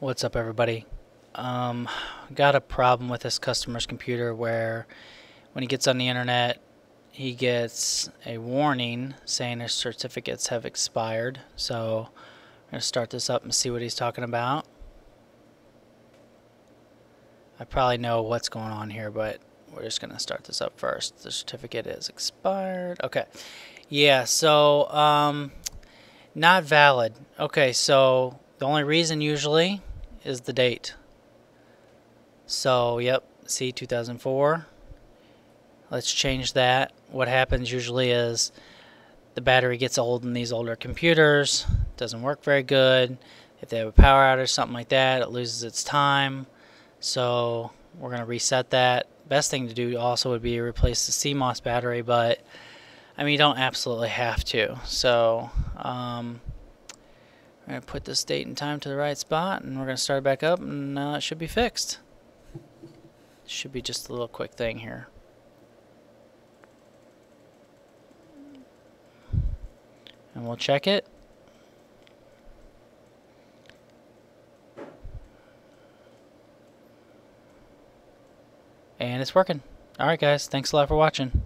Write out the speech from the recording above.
What's up everybody? Um, got a problem with this customer's computer where when he gets on the internet he gets a warning saying his certificates have expired. So I'm going to start this up and see what he's talking about. I probably know what's going on here, but we're just going to start this up first. The certificate is expired. Okay. Yeah, so um, not valid. Okay, so the only reason usually is the date. So, yep, see 2004. Let's change that. What happens usually is the battery gets old in these older computers, doesn't work very good. If they have a power outage, something like that, it loses its time. So we're going to reset that. Best thing to do also would be replace the CMOS battery, but I mean, you don't absolutely have to. So um, we're going to put this date and time to the right spot, and we're going to start back up, and uh, it should be fixed. Should be just a little quick thing here. And we'll check it. And it's working. Alright guys, thanks a lot for watching.